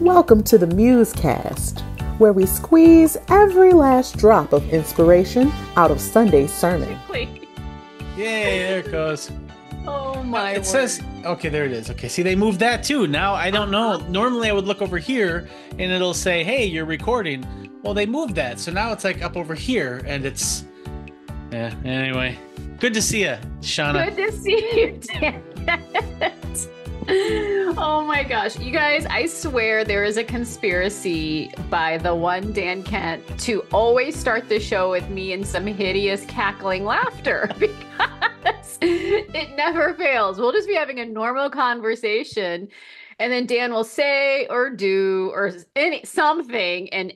Welcome to the Musecast, where we squeeze every last drop of inspiration out of Sunday's sermon. Wait. Yay, there it goes. Oh my it word. says, okay, there it is. Okay, see, they moved that too. Now I don't know. Uh-huh. Normally I would look over here and it'll say, hey, you're recording. Well, they moved that. So now it's like up over here and it's, yeah, anyway. Good to see you, Shawna. Good to see you, Dan. oh my gosh. You guys, I swear there is a conspiracy by the one Dan Kent to always start the show with me in some hideous cackling laughter because it never fails. We'll just be having a normal conversation and then Dan will say or do or any something and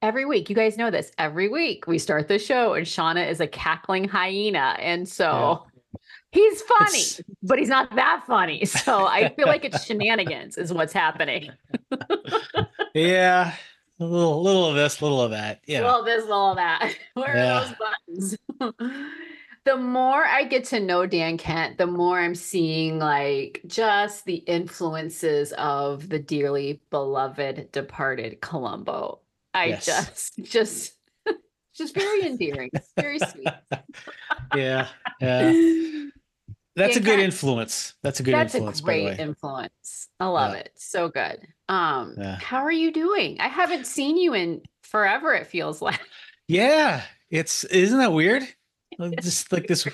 every week you guys know this every week we start the show and shawna is a cackling hyena and so he's funny It's- but he's not that funny so i feel like it's shenanigans is what's happening Yeah, a little, little of this, little of that. Yeah. well this all that where Yeah. are those buttons the more i get to know dan kent the more i'm seeing like just the influences of the dearly beloved departed columbo i Yes. just just just very endearing very sweet yeah, yeah. That's a good influence. That's a good That's influence, That's a great influence. I love Yeah. it. So good. Um, Yeah. how are you doing? I haven't seen you in forever, it feels like. Yeah, it's isn't that weird? Just like this.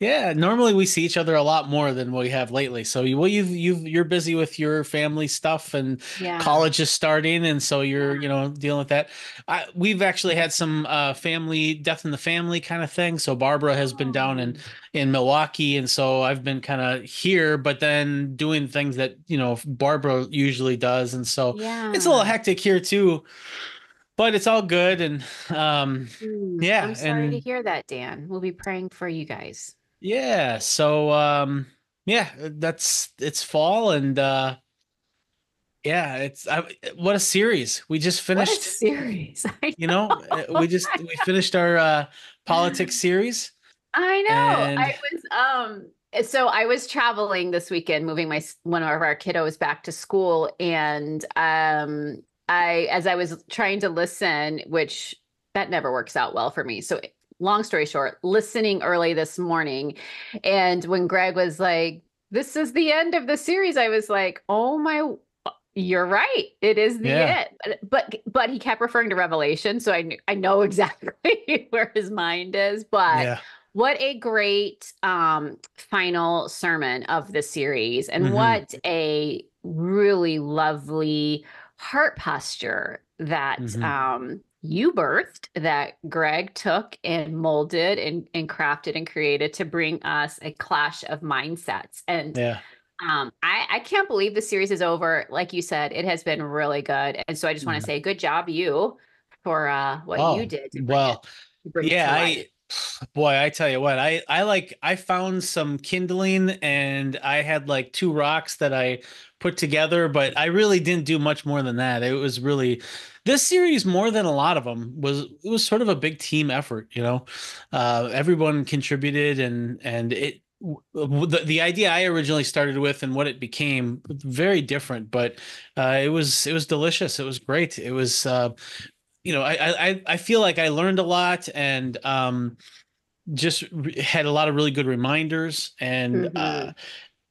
Yeah, normally we see each other a lot more than we have lately. So you, well, you've you've you're busy with your family stuff and Yeah. college is starting, and so you're you know dealing with that. I, we've actually had some uh, family death in the family kind of thing. So Barbara has been down in in Milwaukee, and so I've been kind of here, but then doing things that you know Barbara usually does, and so yeah. it's a little hectic here too. But it's all good, and um, yeah, I'm sorry to hear that, Dan. We'll be praying for you guys. Yeah, so um yeah, that's it's fall and uh yeah, it's I, what a series. We just finished, series. I you know, uh, we just we finished our uh politics series. I know. And- I was um so I was traveling this weekend moving my one of our kiddos back to school and um I as I was trying to listen which that never works out well for me. So long story short, listening early this morning and when Greg was like this is the end of the series I was like, "Oh my you're right. It is the Yeah. end." But but he kept referring to Revelation, so I kn- I know exactly where his mind is, but Yeah. what a great um final sermon of the series and Mhm. what a really lovely heart posture that Mhm. um you birthed that Greg took and molded and, and crafted and created to bring us a clash of mindsets and Yeah. um I, I can't believe the series is over like you said it has been really good and so I just want to say good job you for uh what Oh, you did Well, it, to bring it to yeah. I boy, I tell you what, I I like I found some kindling and I had like two rocks that I put together, but I really didn't do much more than that. It was really this series more than a lot of them was it was sort of a big team effort, you know. Uh everyone contributed and and it the, the idea I originally started with and what it became very different, but uh, it was it was delicious. It was great. It was uh, you know, I, I I feel like I learned a lot and um, just had a lot of really good reminders and uh, Mhm.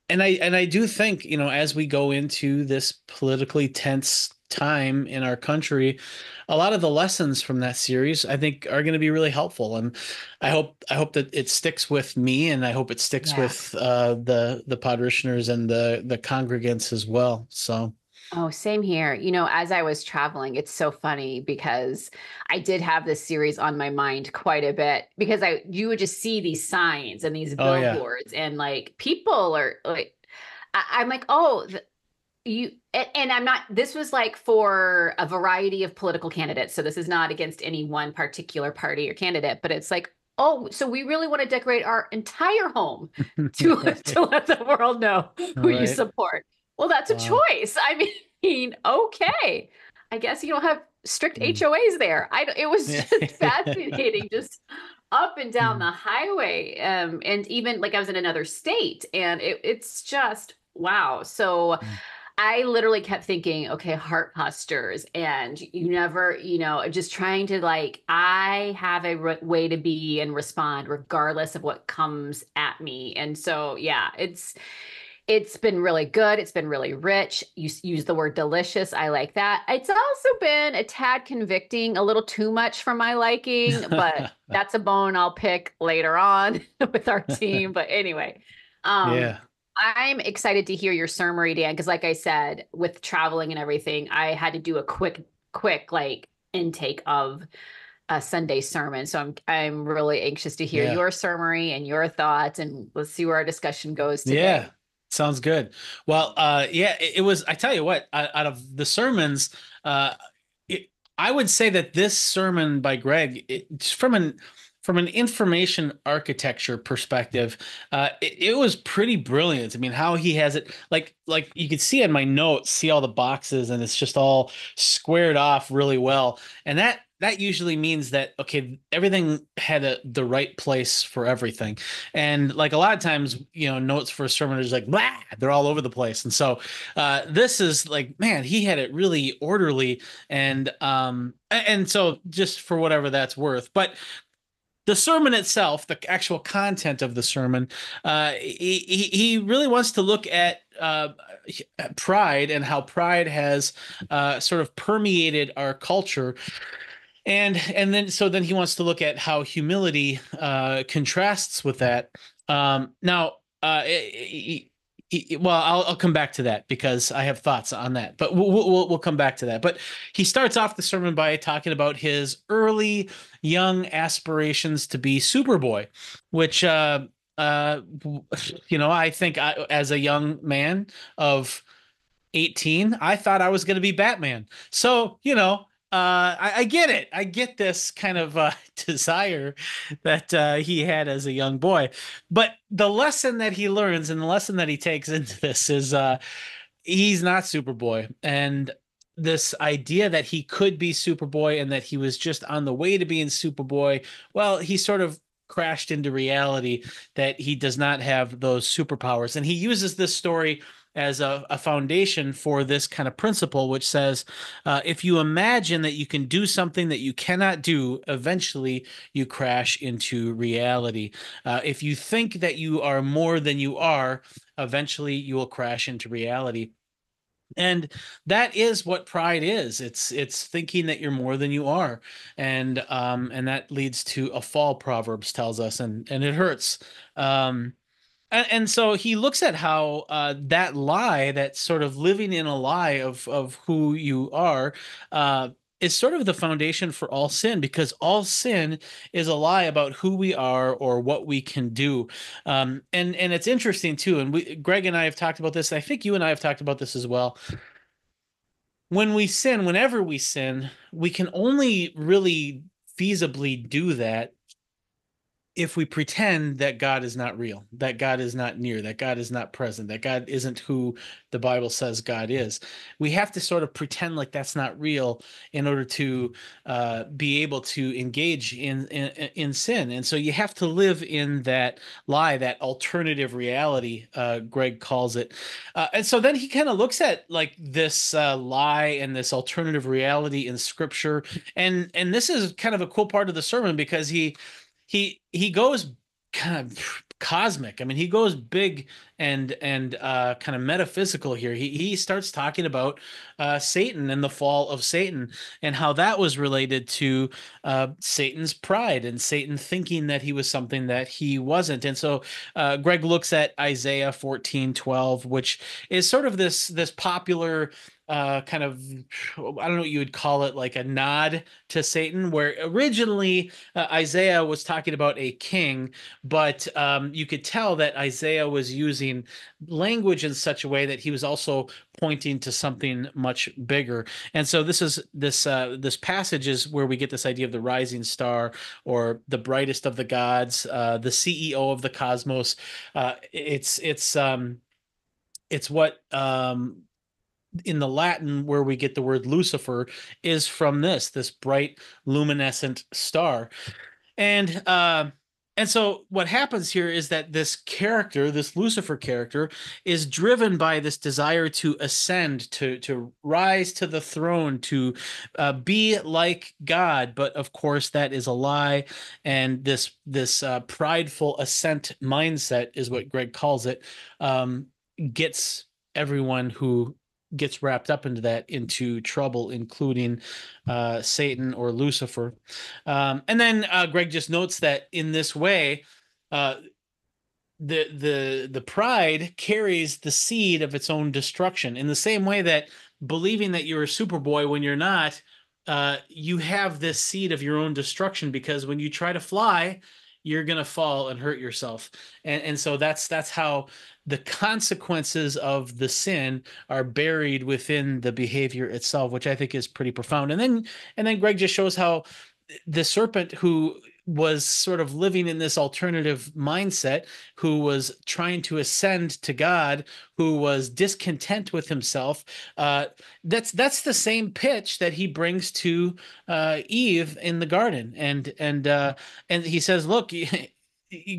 And I and I do think you know as we go into this politically tense time in our country, a lot of the lessons from that series I think are going to be really helpful and I hope I hope that it sticks with me and I hope it sticks Yeah. with uh, the the parishioners and the the congregants as well. So Oh, same here. You know, as I was traveling, it's so funny because I did have this series on my mind quite a bit because I you would just see these signs and these Oh, yeah. billboards and like people are like I, I'm like, oh, you and, and I'm not this was like for a variety of political candidates. So this is not against any one particular party or candidate, but it's like, oh, so we really want to decorate our entire home to, to let the world know who you support. Well, that's a Wow. choice. I mean, okay. I guess you don't have strict Mm. HOAs there. I don't- it was just fascinating, just up and down Mm. the highway, um, and even like I was in another state, and it, it's just wow. So. Mm. I literally kept thinking, okay, heart postures, and you never, you know, just trying to like, I have a re- way to be and respond regardless of what comes at me. And so, yeah, it's, it's been really good. It's been really rich. You use the word delicious. I like that. It's also been a tad convicting, a little too much for my liking, but that's a bone I'll pick later on with our team. But anyway, um, yeah. I'm excited to hear your summary, Dan, because like I said, with traveling and everything, I had to do a quick, quick like intake of a Sunday sermon. So I'm I'm really anxious to hear yeah. your summary and your thoughts, and let's see where our discussion goes today. Yeah. Sounds good. Well, uh, yeah, it, it, was. I tell you what, out of the sermons, uh, it, I would say that this sermon by Greg, it, from an from an information architecture perspective, uh, it, it, was pretty brilliant. I mean, how he has it, like, like you could see in my notes, see all the boxes, and it's just all squared off really well. And that that usually means that okay, everything had a, the right place for everything. And like a lot of times, you know, notes for a sermon is like blah, they're all over the place. And so uh, this is like, man, he had it really orderly and um and so just for whatever that's worth. But the sermon itself, the actual content of the sermon, uh, he, he really wants to look at uh, pride and how pride has uh, sort of permeated our culture. And and then so then he wants to look at how humility uh, contrasts with that. Um, now, uh, he, well, I'll, I'll come back to that because I have thoughts on that, but we'll, we'll, we'll come back to that. But he starts off the sermon by talking about his early young aspirations to be Superboy, which, uh, uh, you know, I think I, as a young man of 18, I thought I was going to be Batman. So, you know, uh, I, I, get it. I get this kind of uh, desire that uh, he had as a young boy. But the lesson that he learns and the lesson that he takes into this is uh, he's not Superboy. And this idea that he could be Superboy and that he was just on the way to being Superboy, well, he sort of crashed into reality that he does not have those superpowers. And he uses this story as a, a, foundation for this kind of principle, which says uh, if you imagine that you can do something that you cannot do, eventually you crash into reality. Uh, if you think that you are more than you are, eventually you will crash into reality. And that is what pride is. It's it's thinking that you're more than you are. And um and that leads to a fall proverbs tells us and and it hurts. Um and, and so he looks at how uh, that lie, that sort of living in a lie of of who you are, uh, is sort of the foundation for all sin because all sin is a lie about who we are or what we can do. Um, and and it's interesting too. And we, Greg and I have talked about this. I think you and I have talked about this as well. When we sin, whenever we sin, we can only really feasibly do that if we pretend that God is not real, that God is not near, that God is not present, that God isn't who the Bible says God is, we have to sort of pretend like that's not real in order to uh, be able to engage in, in, in sin. And so you have to live in that lie, that alternative reality. Uh, Greg calls it. Uh, and so then he kind of looks at like this uh, lie and this alternative reality in Scripture, and and this is kind of a cool part of the sermon because he he he goes kind of cosmic. I mean, he goes big and and uh, kind of metaphysical here. He he starts talking about uh, Satan and the fall of Satan and how that was related to uh, Satan's pride and Satan thinking that he was something that he wasn't. And so uh, Greg looks at Isaiah fourteen twelve, which is sort of this this popular uh, kind of I don't know what you would call it, like a nod to Satan, where originally uh, Isaiah was talking about a king, but um, you could tell that Isaiah was using language in such a way that he was also pointing to something much bigger. And so this is this uh, this passage is where we get this idea of the rising star or the brightest of the gods, uh, the CEO of the cosmos. Uh, it's it's um, it's what um, in the Latin where we get the word Lucifer is from this, this bright luminescent star. And uh, and so what happens here is that this character, this Lucifer character, is driven by this desire to ascend, to to rise to the throne, to uh, be like God. But of course, that is a lie, and this this uh, prideful ascent mindset is what Greg calls it. Um, gets everyone who gets wrapped up into that into trouble, including uh, Satan or Lucifer. Um, and then uh, Greg just notes that in this way, uh, the the the pride carries the seed of its own destruction. In the same way that believing that you're a Superboy when you're not, uh, you have this seed of your own destruction because when you try to fly, you're gonna fall and hurt yourself. And and so that's that's how the consequences of the sin are buried within the behavior itself, which I think is pretty profound. And then and then Greg just shows how the serpent who was sort of living in this alternative mindset, who was trying to ascend to God, who was discontent with himself. Uh, that's that's the same pitch that he brings to uh, Eve in the garden, and and uh, and he says, "Look,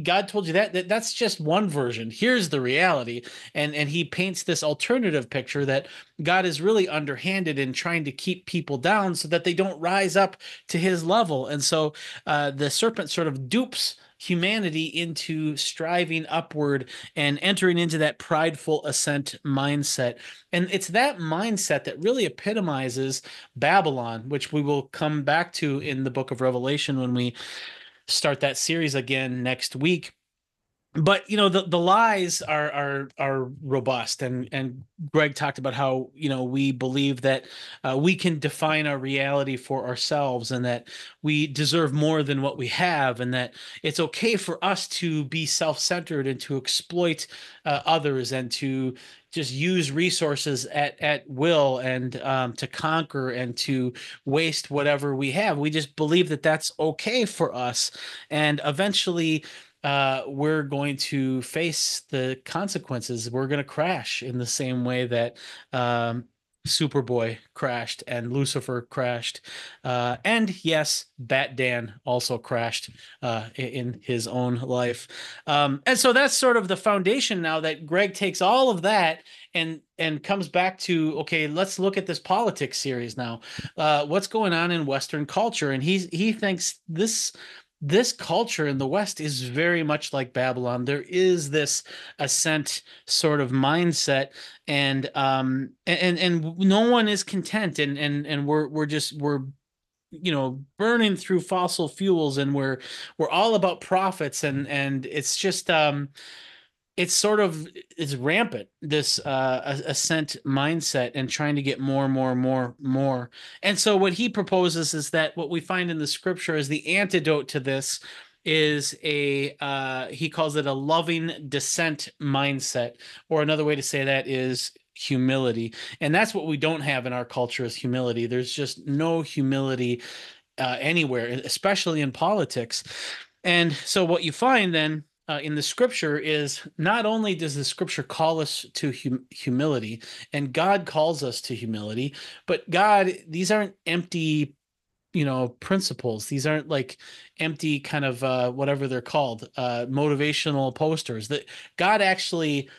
God told you that, that that's just one version. Here's the reality. And and he paints this alternative picture that God is really underhanded in trying to keep people down so that they don't rise up to his level. And so uh, the serpent sort of dupes humanity into striving upward and entering into that prideful ascent mindset. And it's that mindset that really epitomizes Babylon, which we will come back to in the book of Revelation when we start that series again next week. But you know the the lies are are are robust. And and Greg talked about how you know we believe that uh, we can define our reality for ourselves and that we deserve more than what we have and that it's okay for us to be self-centered and to exploit uh, others and to just use resources at at will and um, to conquer and to waste whatever we have we just believe that that's okay for us and eventually uh, we're going to face the consequences. We're going to crash in the same way that um, Superboy crashed and Lucifer crashed. Uh, and yes, Bat Dan also crashed uh, in his own life. Um, and so that's sort of the foundation now that Greg takes all of that and and comes back to okay let's look at this politics series now uh, what's going on in western culture and he's he thinks this this culture in the West is very much like Babylon. There is this ascent sort of mindset, and um, and and no one is content, and and and we're we're just we're you know burning through fossil fuels, and we're we're all about profits, and and it's just um it's sort of it's rampant this uh ascent mindset and trying to get more more more more. And so what he proposes is that what we find in the scripture is the antidote to this is a uh he calls it a loving descent mindset or another way to say that is humility. And that's what we don't have in our culture is humility. There's just no humility uh, anywhere especially in politics. And so what you find then uh, in the scripture is not only does the scripture call us to hum- humility and God calls us to humility, but God, these aren't empty, you know, principles. These aren't like empty kind of uh, whatever they're called, uh, motivational posters. That God actually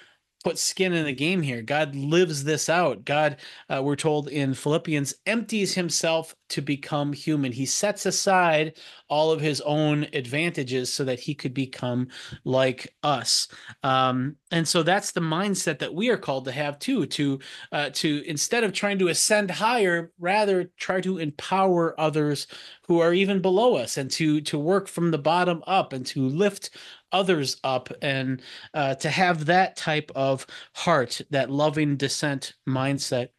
put skin in the game here. God lives this out. God, uh, we're told in Philippians, empties himself to become human. He sets aside all of his own advantages so that he could become like us. Um, and so that's the mindset that we are called to have too. To uh, to instead of trying to ascend higher, rather try to empower others who are even below us, and to to work from the bottom up and to lift others up and uh, to have that type of heart, that loving descent mindset.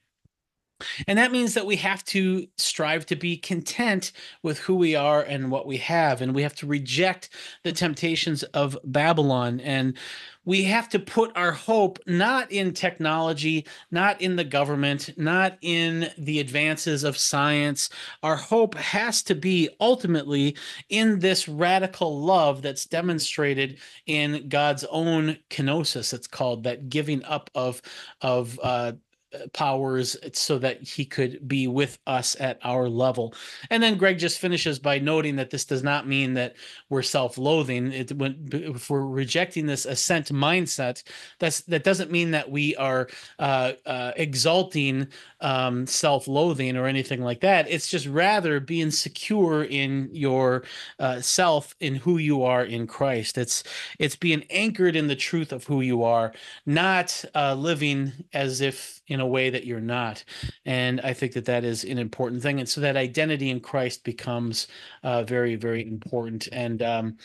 And that means that we have to strive to be content with who we are and what we have. And we have to reject the temptations of Babylon. And we have to put our hope not in technology, not in the government, not in the advances of science. Our hope has to be ultimately in this radical love that's demonstrated in God's own kenosis, it's called that giving up of, of, uh, powers so that he could be with us at our level. And then Greg just finishes by noting that this does not mean that we're self-loathing. It when if we're rejecting this ascent mindset, that's that doesn't mean that we are uh, uh, exalting um, self-loathing or anything like that. It's just rather being secure in your uh, self, in who you are in Christ. It's it's being anchored in the truth of who you are, not uh, living as if in a way that you're not. And I think that that is an important thing. And so that identity in Christ becomes uh, very, very important. And um,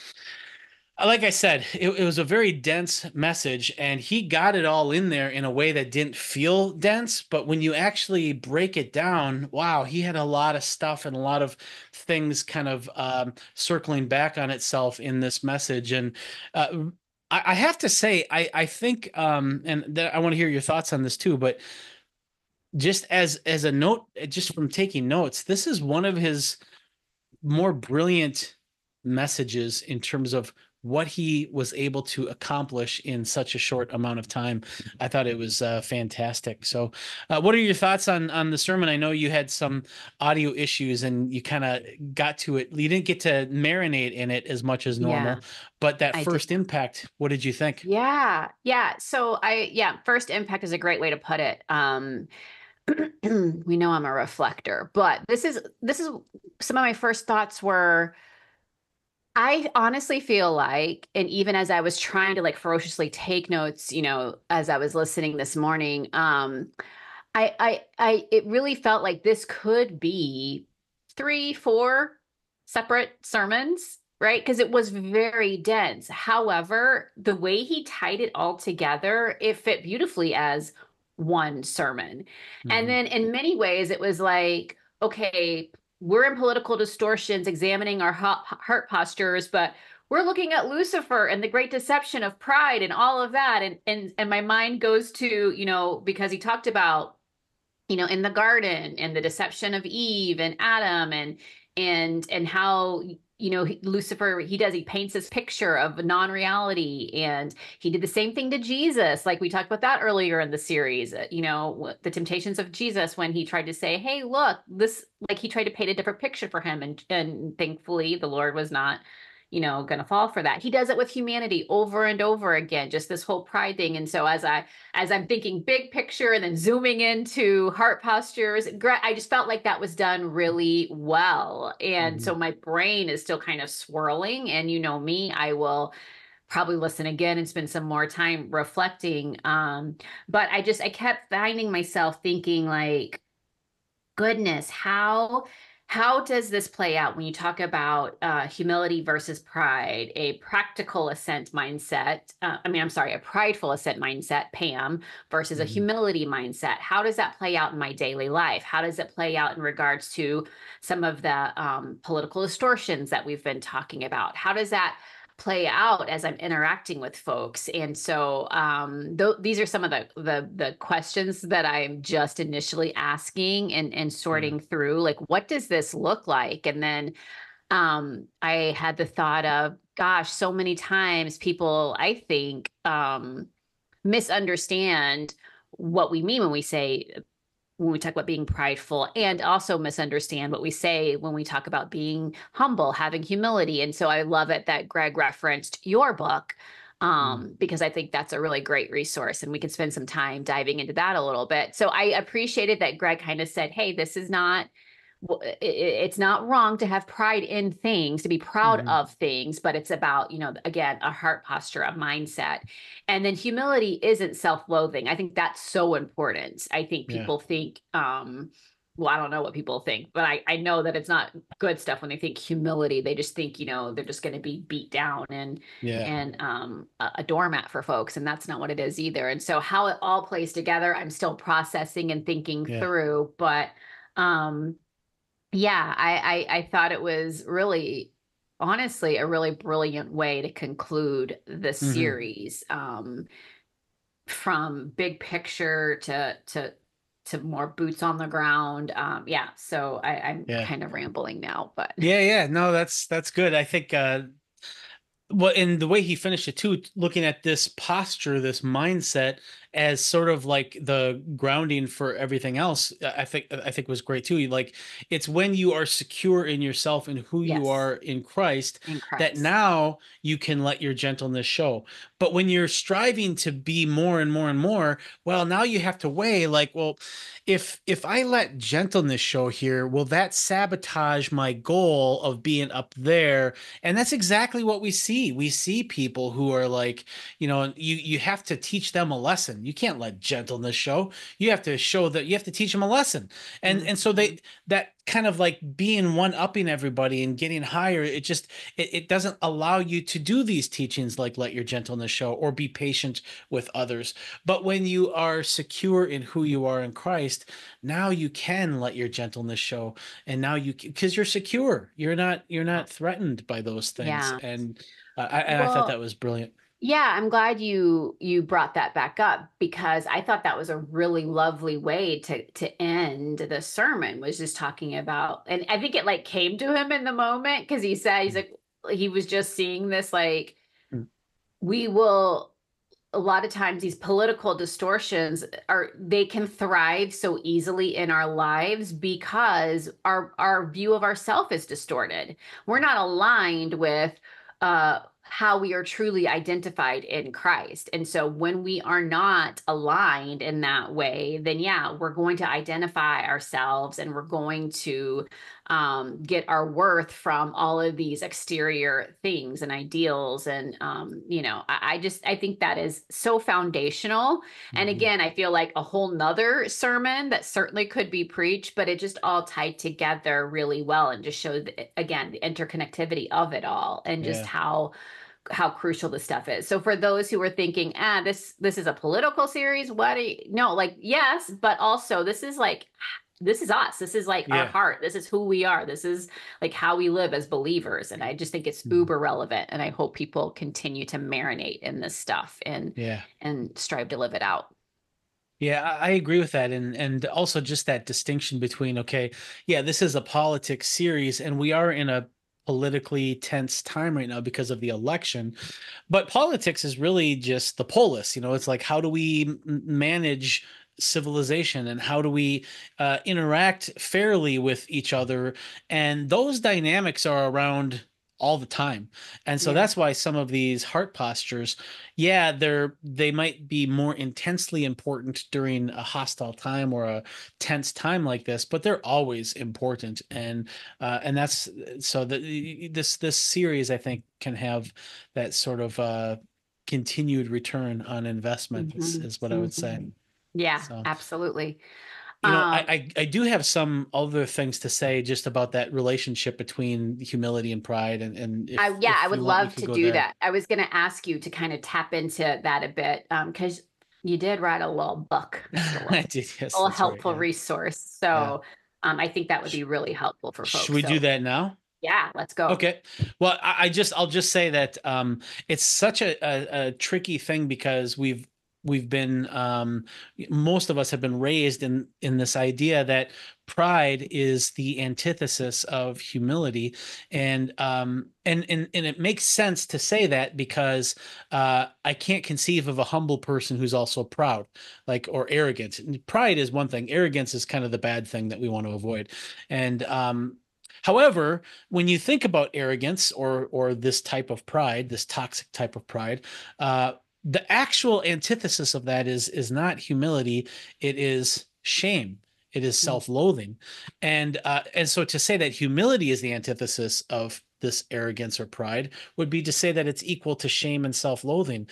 like I said, it, it, was a very dense message, and he got it all in there in a way that didn't feel dense. But when you actually break it down, wow, he had a lot of stuff and a lot of things kind of um, circling back on itself in this message. And uh, I, I, have to say, I, I think, um, and I want to hear your thoughts on this too, but just as as a note, just from taking notes, this is one of his more brilliant messages in terms of what he was able to accomplish in such a short amount of time. I thought it was uh, fantastic. So, uh, what are your thoughts on on the sermon? I know you had some audio issues and you kind of got to it. You didn't get to marinate in it as much as normal, yeah, but that first impact, what did you think? Yeah, yeah. So I yeah, first impact is a great way to put it. Um, we know I'm a reflector, but this is this is some of my first thoughts were I honestly feel like, and even as I was trying to like ferociously take notes, you know, as I was listening this morning, um, I, I, I, it really felt like this could be three, four separate sermons, right? Because it was very dense. However, the way he tied it all together, it fit beautifully as one sermon. Mm-hmm. And then in many ways, it was like, okay, we're in political distortions examining our heart postures but we're looking at lucifer and the great deception of pride and all of that. And and and my mind goes to you know because he talked about you know in the garden and the deception of eve and adam and and and how you know lucifer he does he paints this picture of non-reality and he did the same thing to jesus like we talked about that earlier in the series uh, you know the temptations of jesus when he tried to say hey look this like he tried to paint a different picture for him and and thankfully the lord was not you know going to fall for that. He does it with humanity over and over again just this whole pride thing. And so as i as i'm thinking big picture and then zooming into heart postures i just felt like that was done really well. And mm-hmm. so my brain is still kind of swirling. And you know me i will probably listen again and spend some more time reflecting. Um but i just i kept finding myself thinking like goodness how how does this play out when you talk about uh, humility versus pride, a practical ascent mindset? Uh, I mean, I'm sorry, a prideful ascent mindset, Pam, versus mm-hmm. a humility mindset. How does that play out in my daily life? How does it play out in regards to some of the um, political distortions that we've been talking about? How does that play out as I'm interacting with folks. And so um, th- these are some of the, the, the questions that I'm just initially asking and and sorting mm. through. Like, what does this look like? And then um, I had the thought of, gosh, so many times people, I think, um, misunderstand what we mean when we say when we talk about being prideful and also misunderstand what we say when we talk about being humble, having humility. And so I love it that Greg referenced your book um, mm. because I think that's a really great resource and we can spend some time diving into that a little bit. So I appreciated that Greg kind of said, hey, this is not it's not wrong to have pride in things to be proud mm-hmm. of things but it's about you know again a heart posture a mindset and then humility isn't self-loathing i think that's so important i think people yeah. think um well i don't know what people think but i i know that it's not good stuff when they think humility they just think you know they're just going to be beat down and yeah. and um a, a doormat for folks and that's not what it is either and so how it all plays together i'm still processing and thinking yeah. through but um yeah, I, I I thought it was really honestly a really brilliant way to conclude the mm-hmm. series. Um from big picture to to to more boots on the ground. Um, yeah, so I, I'm yeah. kind of rambling now, but yeah, yeah, no, that's that's good. I think uh well, and the way he finished it too, looking at this posture, this mindset, as sort of like the grounding for everything else uh, i think i think was great too like it's when you are secure in yourself and who Yes. you are in christ In that now you can let your gentleness show. But when you're striving to be more and more and more well now you have to weigh like well if if i let gentleness show here will that sabotage my goal of being up there? And that's exactly what we see. We see people who are like you know you you have to teach them a lesson you can't let gentleness show. You have to show that you have to teach them a lesson. And and so they that kind of like being one upping everybody and getting higher it just it, it doesn't allow you to do these teachings like let your gentleness show or be patient with others. But when you are secure in who you are in christ now you can let your gentleness show and now you because you're secure. You're not you're not threatened by those things. Yeah. and uh, I, and I thought that was brilliant Yeah, I'm glad you you brought that back up because I thought that was a really lovely way to to end the sermon was just talking about and I think it like came to him in the moment because he said he's like he was just seeing this like Mm. we will a lot of times these political distortions are they can thrive so easily in our lives because our our view of ourself is distorted. We're not aligned with uh how we are truly identified in Christ. And so when we are not aligned in that way, then yeah, we're going to identify ourselves and we're going to um, get our worth from all of these exterior things and ideals. And, um, you know, I, I just, I think that is so foundational. And Mhm. again, I feel like a whole nother sermon that certainly could be preached, but it just all tied together really well and just showed, again, the interconnectivity of it all and just Yeah. how how crucial this stuff is. So for those who are thinking, ah, this this is a political series, what? Are you? No, like yes, but also this is like this is us. This is like our heart. This is who we are. This is like how we live as believers. And I just think it's Mhm. uber relevant. And I hope people continue to marinate in this stuff and yeah and strive to live it out. Yeah, I I agree with that, and and also just that distinction between okay, yeah, this is a politics series, and we are in a politically tense time right now because of the election, but politics is really just the polis. You know, it's like how do we manage civilization and how do we uh, interact fairly with each other, and those dynamics are around all the time, and so Yeah. that's why some of these heart postures yeah they're they might be more intensely important during a hostile time or a tense time like this but they're always important and uh and that's so the this this series i think can have that sort of uh continued return on investment is, Mhm, is what i would say mhm. Yeah, So- absolutely. You know Um, I, I i do have some other things to say just about that relationship between humility and pride and and if, I, yeah, I would you want, love to do there. that. I was going to ask you to kind of tap into that a bit because you did write a little book, i did yes a little that's right, helpful yeah. resource. So um, I think that would be really helpful for folks. should we So, do that now Yeah, let's go. Okay. Well, I, I just I'll just say that um, it's such a, a, a tricky thing because we've we've been um, most of us have been raised in in this idea that pride is the antithesis of humility, and um, and and and it makes sense to say that because uh, I can't conceive of a humble person who's also proud, like or arrogant. Pride is one thing. Arrogance is kind of the bad thing that we want to avoid, and um, However, when you think about arrogance or or this type of pride, this toxic type of pride, uh, the actual antithesis of that is is not humility; it is shame. It is Mm. self-loathing, and uh, and so to say that humility is the antithesis of this arrogance or pride would be to say that it's equal to shame and self-loathing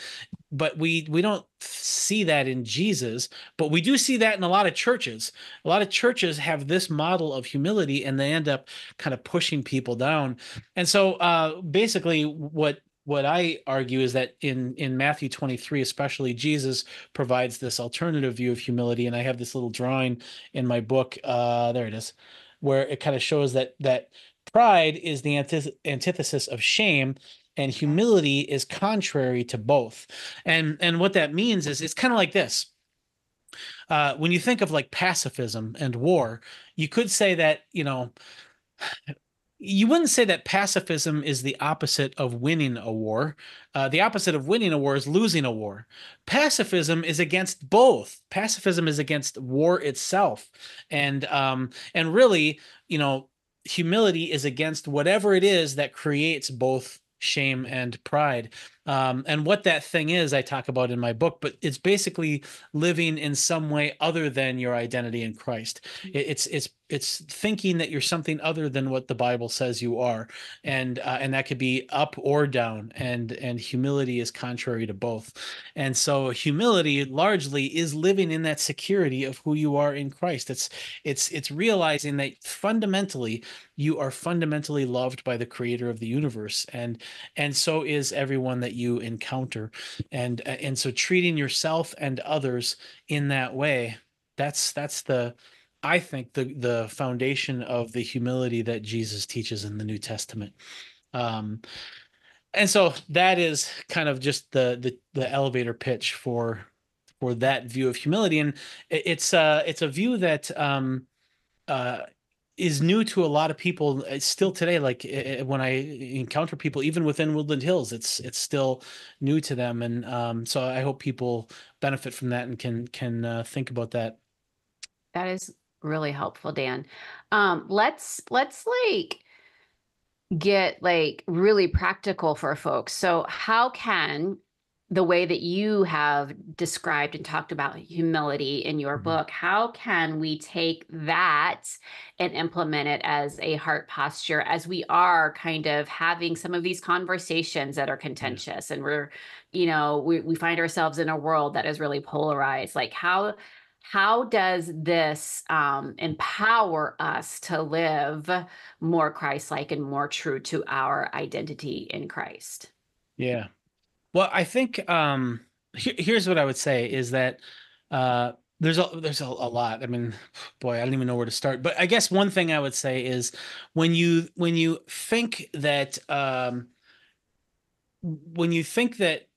but we we don't see that in Jesus but we do see that in a lot of churches a lot of churches have this model of humility and they end up kind of pushing people down and so uh basically what what i argue is that in in matthew 23 especially jesus provides this alternative view of humility and i have this little drawing in my book uh there it is where it kind of shows that that pride is the antith- antithesis of shame and humility is contrary to both. And and what that means is it's kind of like this. Uh, when you think of like pacifism and war you could say that you know you wouldn't say that pacifism is the opposite of winning a war. Uh, the opposite of winning a war is losing a war. Pacifism is against both. Pacifism is against war itself, and um, and really, you know, humility is against whatever it is that creates both shame and pride um, and what that thing is i talk about in my book but it's basically living in some way other than your identity in christ. It, it's it's it's thinking that you're something other than what the bible says you are. And uh, and that could be up or down and and humility is contrary to both. And so humility largely is living in that security of who you are in christ. It's it's it's realizing that fundamentally you are fundamentally loved by the creator of the universe. And and so is everyone that you encounter. And uh, and so treating yourself and others in that way that's that's the i think the the foundation of the humility that jesus teaches in the new testament. Um and so that is kind of just the the, the elevator pitch for for that view of humility. And it's uh it's a view that um uh is new to a lot of people uh, still today like when i encounter people even within woodland hills it's it's still new to them. And um, so i hope people benefit from that and can can uh, think about that. That is really helpful dan. Um, let's let's like get like really practical for folks. So how can the way that you have described and talked about humility in your mm-hmm. book, how can we take that and implement it as a heart posture as we are kind of having some of these conversations that are contentious and we're, you know, we, we find ourselves in a world that is really polarized? Like, how how does this um, empower us to live more christ-like and more true to our identity in christ yeah well, I think um, he- here's what I would say is that uh, there's a there's a, a lot. I mean, boy, I don't even know where to start. But I guess one thing I would say is when you when you think that um, when you think that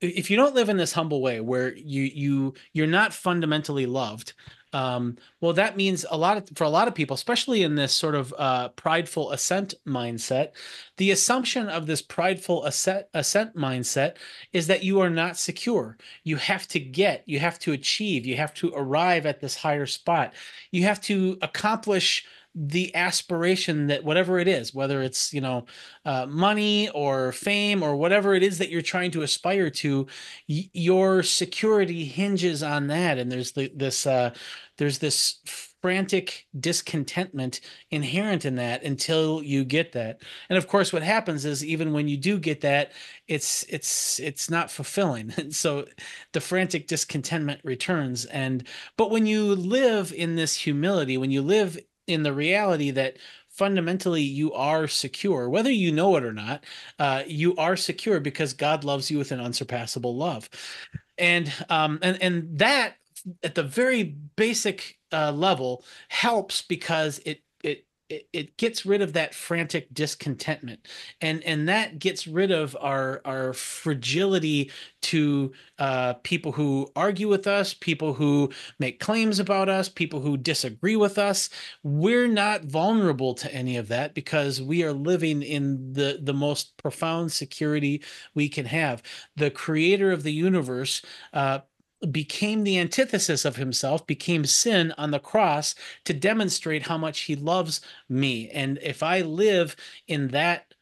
if you don't live in this humble way where you you you're not fundamentally loved um, well, that means a lot of, for a lot of people, especially in this sort of uh, prideful ascent mindset, the assumption of this prideful ascent, ascent mindset is that you are not secure. You have to get, you have to achieve, you have to arrive at this higher spot. You have to accomplish the aspiration that whatever it is whether it's you know uh, money or fame or whatever it is that you're trying to aspire to y- your security hinges on that. And there's the, this uh, there's this frantic discontentment inherent in that until you get that. And of course what happens is even when you do get that it's it's it's not fulfilling. And so the frantic discontentment returns. And but when you live in this humility when you live in the reality that fundamentally you are secure whether you know it or not uh, you are secure because god loves you with an unsurpassable love. And um and and that at the very basic uh, level helps because it it, it gets rid of that frantic discontentment. And and that gets rid of our our fragility to uh, people who argue with us people who make claims about us people who disagree with us. We're not vulnerable to any of that because we are living in the the most profound security we can have. The creator of the universe uh, became the antithesis of himself, became sin on the cross to demonstrate how much he loves me. And if I live in that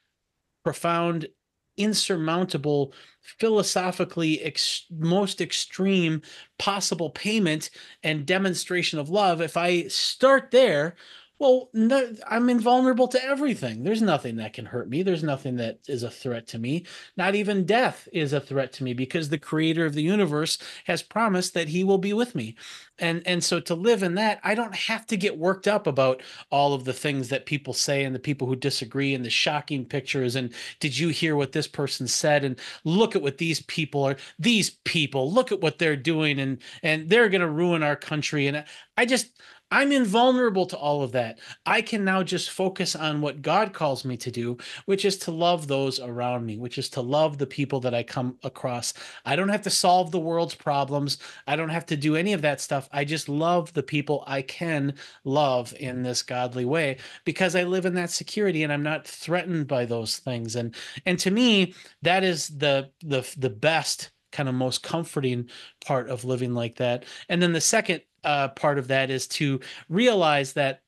profound, insurmountable, philosophically ex- most extreme possible payment and demonstration of love, if I start there, well, no, I'm invulnerable to everything. There's nothing that can hurt me. There's nothing that is a threat to me. Not even death is a threat to me because the creator of the universe has promised that he will be with me. And and so to live in that, I don't have to get worked up about all of the things that people say and the people who disagree and the shocking pictures and did you hear what this person said and look at what these people are these people look at what they're doing and and they're going to ruin our country and I just I'm invulnerable to all of that. I can now just focus on what God calls me to do, which is to love those around me, which is to love the people that I come across. I don't have to solve the world's problems. I don't have to do any of that stuff. I just love the people I can love in this godly way because I live in that security and I'm not threatened by those things. And and to me, that is the the the best kind of most comforting part of living like that. And then the second uh, part of that is to realize that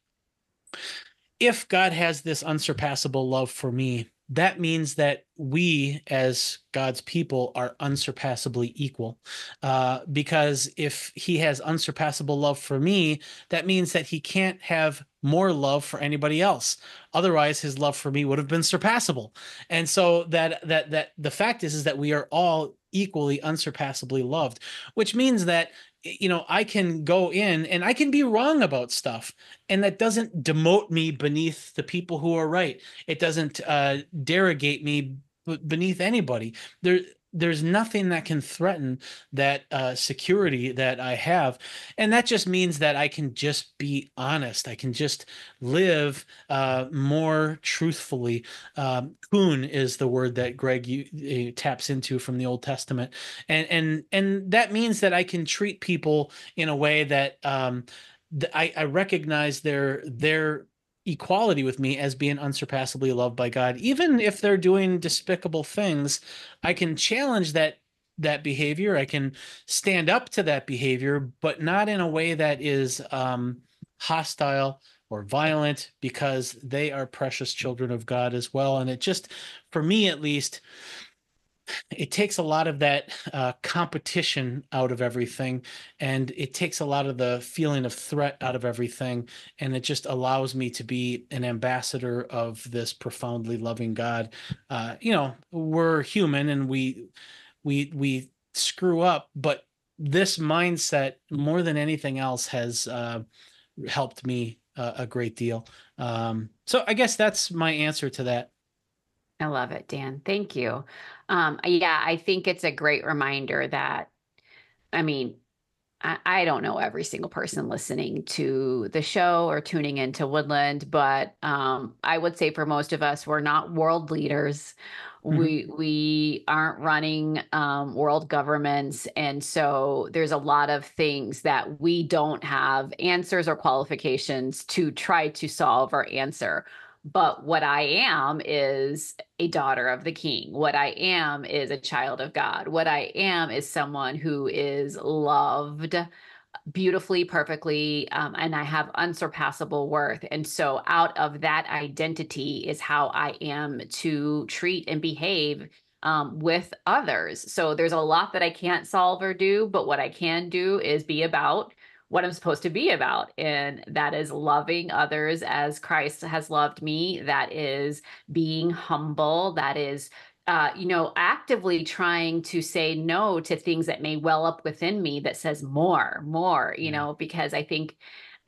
if God has this unsurpassable love for me, that means that we as God's people are unsurpassably equal. Uh, because if he has unsurpassable love for me, that means that he can't have more love for anybody else. Otherwise, his love for me would have been surpassable. And so that that that the fact is is that we are all equally unsurpassably loved, which means that you know i can go in and i can be wrong about stuff and that doesn't demote me beneath the people who are right. It doesn't uh derogate me beneath anybody. There there's nothing that can threaten that uh, security that I have, and that just means that I can just be honest. I can just live uh, more truthfully. Um, kun is the word that Greg you, uh, taps into from the Old Testament, and and and that means that I can treat people in a way that um, I, I recognize their their equality with me as being unsurpassably loved by God. Even if they're doing despicable things, I can challenge that that behavior. I can stand up to that behavior, but not in a way that is um, hostile or violent because they are precious children of God as well. And it just, for me at least, it takes a lot of that uh, competition out of everything and it takes a lot of the feeling of threat out of everything and it just allows me to be an ambassador of this profoundly loving god. Uh, you know we're human and we we we screw up but this mindset more than anything else has uh, helped me uh, a great deal. Um, so i guess that's my answer to that I love it, Dan. Thank you. Um, yeah, I think it's a great reminder that, I mean, I, I don't know every single person listening to the show or tuning into Woodland, but um, I would say for most of us, we're not world leaders. Mm-hmm. We we aren't running um, world governments, and so there's a lot of things that we don't have answers or qualifications to try to solve or answer but what I am is a daughter of the king. What I am is a child of God. What I am is someone who is loved beautifully, perfectly, um, and I have unsurpassable worth. And so, out of that identity is how I am to treat and behave um, with others. So, there's a lot that I can't solve or do, but what I can do is be about what I'm supposed to be about. And that is loving others as Christ has loved me. That is being humble. That is, uh, you know, actively trying to say no to things that may well up within me that says more, more, you know, because I think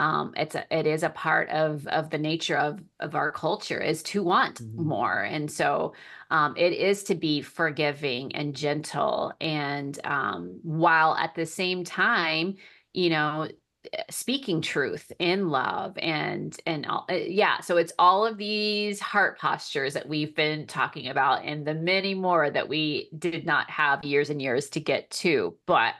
um, it's a, it is a part of of the nature of of our culture is to want mm-hmm. more and so um, it is to be forgiving and gentle and um, while at the same time you know speaking truth in love and and all, uh, yeah so it's all of these heart postures that we've been talking about and the many more that we did not have years and years to get to but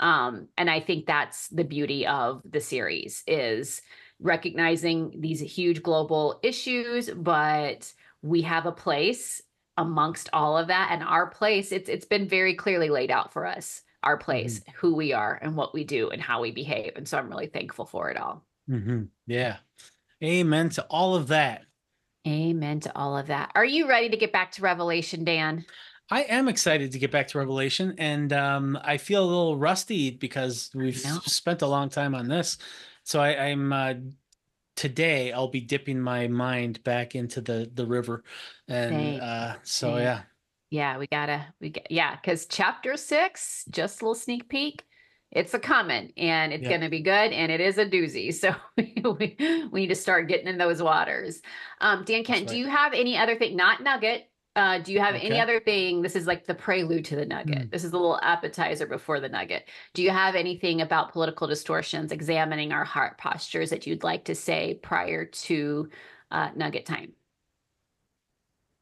um and i think that's the beauty of the series is recognizing these huge global issues but we have a place amongst all of that and our place it's it's been very clearly laid out for us our place, mm-hmm. who we are, and what we do, and how we behave. And so I'm really thankful for it all. Mm-hmm. Yeah. Amen to all of that. Amen to all of that. Are you ready to get back to Revelation, Dan? I am excited to get back to Revelation, and um, I feel a little rusty because we've spent a long time on this. So I, am uh, today. I'll be dipping my mind back into the the river, and uh, so yeah, yeah, we gotta, we get, yeah, because chapter six, just a little sneak peek, it's a coming and it's gonna be good and it is a doozy. So we, we need to start getting in those waters. Um, Dan Kent, right. do you have any other thing, not nugget, Uh, do you have any other thing? This is like the prelude to the nugget. Mm. This is a little appetizer before the nugget. Do you have anything about political distortions, examining our heart postures that you'd like to say prior to uh, nugget time?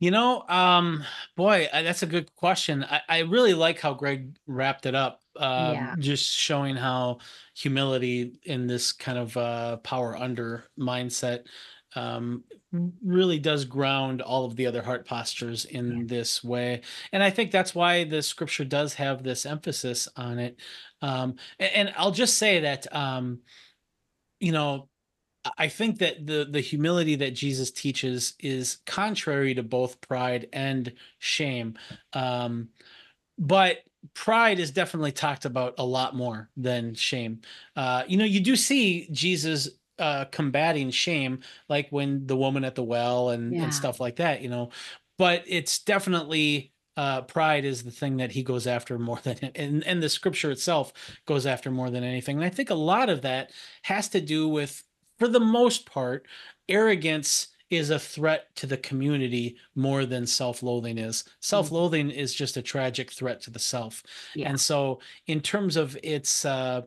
You know, um, boy, I- that's a good question. I, I really like how Greg wrapped it up, um, Yeah. just showing how humility in this kind of uh, power under mindset um, really does ground all of the other heart postures in this way. And I think that's why the scripture does have this emphasis on it. Um, a- and, I'll just say that, um, you know, I- think that the the humility that Jesus teaches is contrary to both pride and shame. Um, but pride is definitely talked about a lot more than shame. Uh, you know, you do see Jesus uh, combating shame, like when the woman at the well and, Yeah. and stuff like that, you know, but it's definitely uh, pride is the thing that he goes after more than and and the scripture itself goes after more than anything. And I think a lot of that has to do with, for the most part, arrogance is a threat to the community more than self-loathing is. Self-loathing is just a tragic threat to the self. Yeah. And so in terms of its uh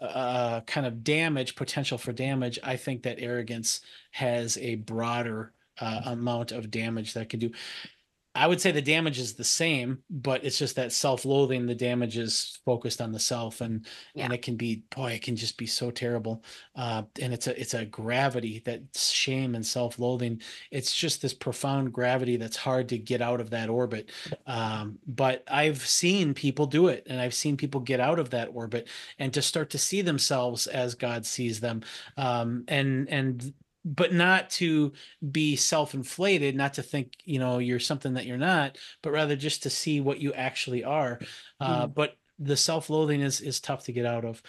uh kind of damage potential for damage i think that arrogance has a broader uh, amount of damage that could do i would say the damage is the same but it's just that self-loathing the damage is focused on the self and and it can be boy it can just be so terrible. Uh and it's a it's a gravity that shame and self-loathing it's just this profound gravity that's hard to get out of that orbit. Um but i've seen people do it and i've seen people get out of that orbit and to start to see themselves as god sees them. Um and and but not to be self-inflated not to think you know you're something that you're not but rather just to see what you actually are uh but the self-loathing is is tough to get out of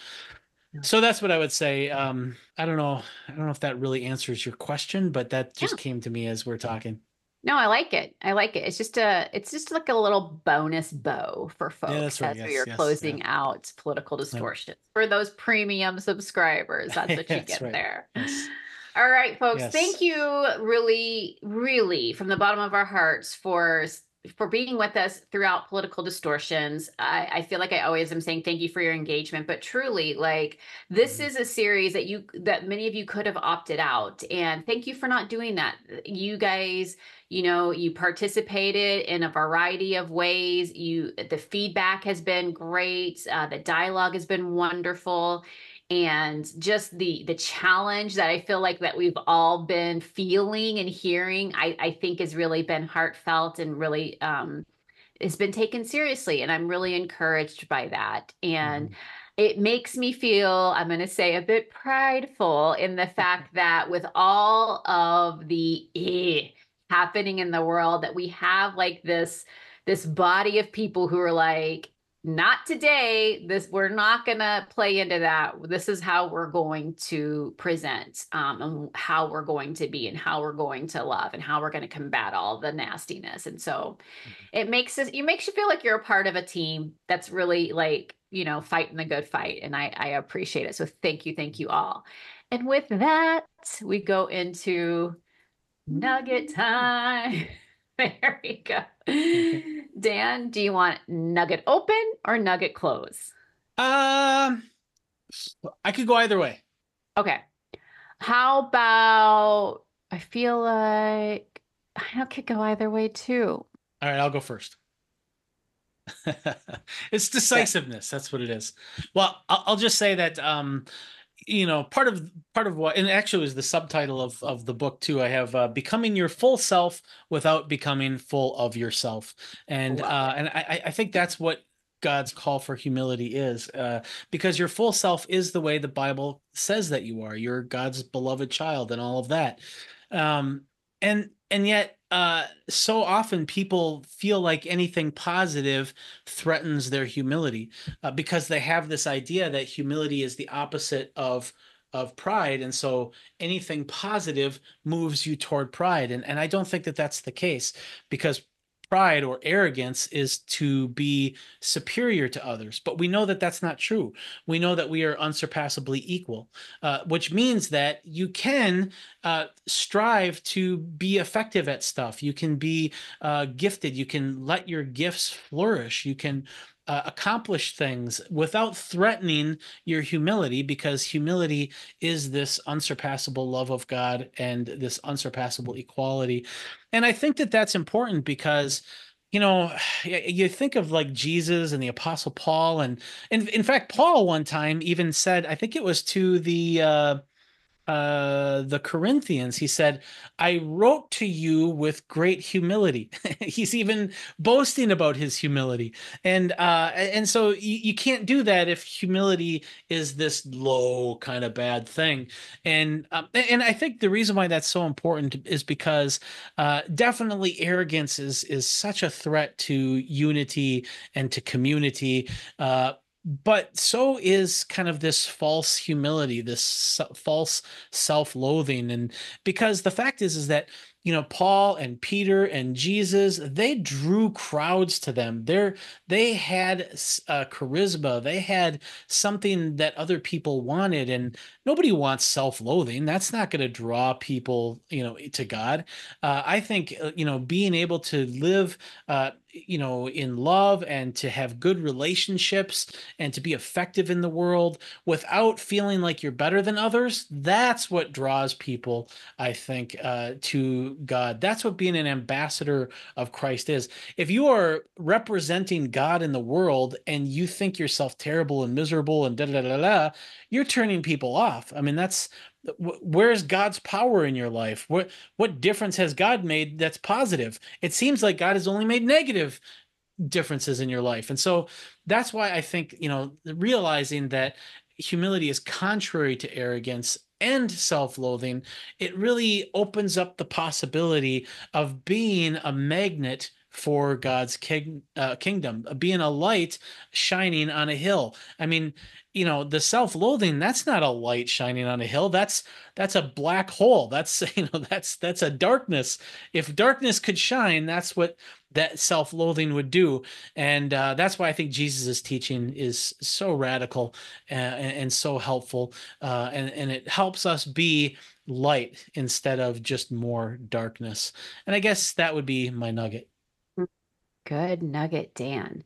Yeah. so that's what i would say um i don't know i don't know if that really answers your question but that just Yeah. came to me as we're talking No, I like it. I like it. It's just a it's just like a little bonus bow for folks that's right. as we Yes, are yes, closing out political distortions for those premium subscribers. That's what you That's get right. there. Yes. All right, folks. Yes. Thank you really, really from the bottom of our hearts for for being with us throughout political distortions. I, I feel like I always am saying thank you for your engagement, but truly, like this Mhm. is a series that you that many of you could have opted out, and thank you for not doing that. You guys, you know, you participated in a variety of ways. You the feedback has been great. Uh, the dialogue has been wonderful and just the the challenge that I feel like that we've all been feeling and hearing, I, I think has really been heartfelt and really um has been taken seriously. And I'm really encouraged by that. And Mhm. it makes me feel, I'm going to say, a bit prideful in the fact that with all of the eh, happening in the world, that we have like this this body of people who are like, not today. This we're not gonna play into that. This is how we're going to present, um, and how we're going to be, and how we're going to love, and how we're going to combat all the nastiness. And so, it makes us. It makes you feel like you're a part of a team that's really like you know fighting the good fight, and I I appreciate it. So thank you, thank you all. And with that, we go into nugget time. There we go. Dan, do you want nugget open or nugget close? Um, I could go either way. Okay. How about I feel like I could go either way too. All right, I'll go first. it's decisiveness. That's what it is. Well, I'll, I'll just say that um, you know part of part of what, and actually was the subtitle of of the book too. I have uh, becoming your full self without becoming full of yourself, and uh, and I, I think that's what God's call for humility is, uh, because your full self is the way the Bible says that you are. You're God's beloved child, and all of that. Um, and and yet uh so often people feel like anything positive threatens their humility uh, because they have this idea that humility is the opposite of of pride and so anything positive moves you toward pride and and I don't think that that's the case because pride or arrogance is to be superior to others. But we know that that's not true. We know that we are unsurpassably equal, uh, which means that you can uh, strive to be effective at stuff. You can be uh, gifted. You can let your gifts flourish. You can uh, accomplish things without threatening your humility because humility is this unsurpassable love of God and this unsurpassable equality. And I think that that's important because you know you think of like jesus and the apostle paul and, and in fact paul one time even said i think it was to the uh uh, the Corinthians, he said, I wrote to you with great humility. He's even boasting about his humility. And uh, and so you, you can't do that if humility is this low kind of bad thing. And um, and I think the reason why that's so important is because uh, definitely arrogance is is such a threat to unity and to community. Uh, but so is kind of this false humility this false self-loathing and because the fact is is that you know paul and peter and jesus they drew crowds to them. They're they had charisma. They had something that other people wanted and nobody wants self-loathing. That's not going to draw people you know to god. Uh, i think uh, you know being able to live uh, you know in love and to have good relationships and to be effective in the world without feeling like you're better than others that's what draws people i think uh, to god. That's what being an ambassador of christ is. If you are representing god in the world and you think yourself terrible and miserable and da da da da you're turning people off. I mean that's where's god's power in your life? What what difference has god made that's positive? It seems like god has only made negative differences in your life. And so that's why i think you know realizing that humility is contrary to arrogance and self-loathing it really opens up the possibility of being a magnet for God's king, uh, kingdom, being a light shining on a hill. I mean, you know the self-loathing that's not a light shining on a hill. That's that's a black hole. That's you know that's that's a darkness. If darkness could shine that's what that self-loathing would do. And uh, that's why i think jesus' teaching is so radical uh, and, and, so helpful uh, and, and it helps us be light instead of just more darkness. And i guess that would be my nugget. Good nugget dan.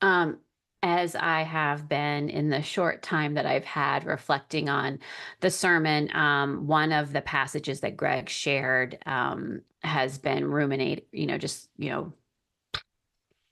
Um, as I have been in the short time that I've had reflecting on the sermon, um, one of the passages that Greg shared um, has been ruminate, you know, just, you know,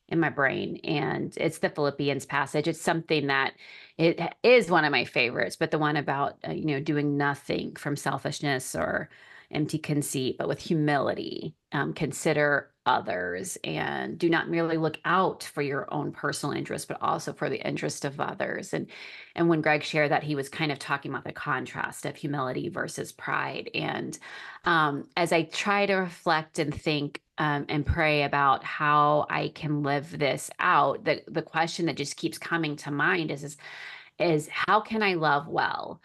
in my brain. And it's the Philippians passage. It's something that it is one of my favorites, but the one about, uh, you know, doing nothing from selfishness or empty conceit, but with humility, um, consider others and do not merely look out for your own personal interest but also for the interest of others. And and when greg shared that he was kind of talking about the contrast of humility versus pride. And um, as i try to reflect and think um, and pray about how i can live this out the the question that just keeps coming to mind is is is how can i love well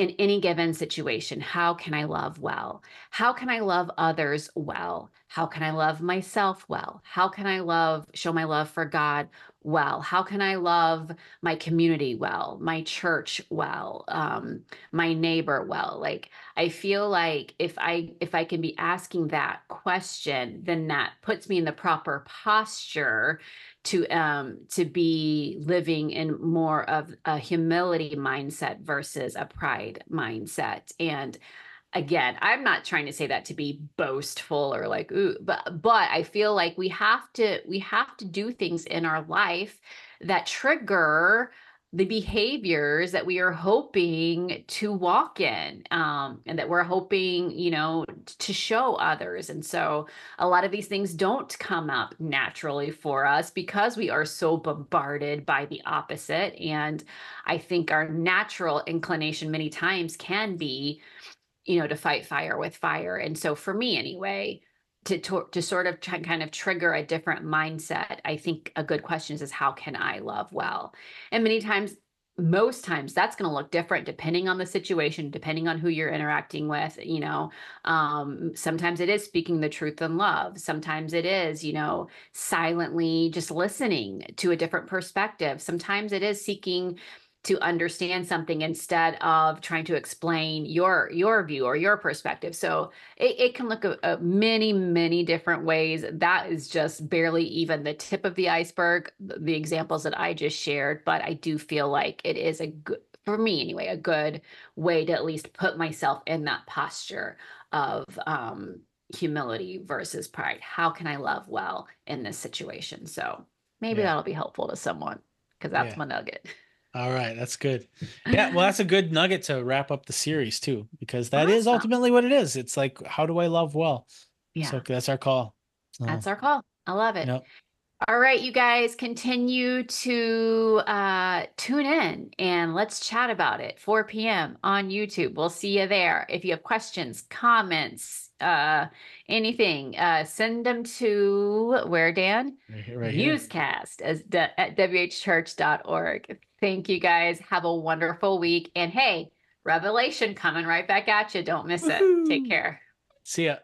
in any given situation how can i love well? How can i love others well? How can I love myself well? How can I love, show my love for God well? How can I love my community well, my church well, um, my neighbor well? Like I feel like if I if I can be asking that question, then that puts me in the proper posture to um to be living in more of a humility mindset versus a pride mindset and again i'm not trying to say that to be boastful or like ooh but but i feel like we have to we have to do things in our life that trigger the behaviors that we are hoping to walk in um, and that we're hoping you know to show others. And so a lot of these things don't come up naturally for us because we are so bombarded by the opposite. And i think our natural inclination many times can be you know, to fight fire with fire. And so for me anyway, to, to, to sort of try, kind of trigger a different mindset, I think a good question is, is how can I love well? And many times most times that's going to look different depending on the situation depending on who you're interacting with you know um, sometimes it is speaking the truth in love sometimes it is you know silently just listening to a different perspective sometimes it is seeking to understand something instead of trying to explain your your view or your perspective. So it, it can look a, a many many different ways. That is just barely even the tip of the iceberg the examples that i just shared but i do feel like it is a good for me anyway a good way to at least put myself in that posture of um humility versus pride. How can i love well in this situation? So maybe Yeah. that'll be helpful to someone because that's Yeah. my nugget All right, that's good. Yeah, well, that's a good nugget to wrap up the series too, because that is Awesome. ultimately what it is. It's like, how do I love well? yeah So that's our call. So, That's our call. I love it. Yep. All right, you guys continue to uh, tune in and let's chat about it. 4 p.m. on YouTube. We'll see you there. If you have questions, comments, uh, anything, uh, send them to where, Dan? right here, right here. MuseCast as d- at whchurch.org. Thank you guys. Have a wonderful week. And hey, Revelation coming right back at you. Don't miss it. Take care. See ya.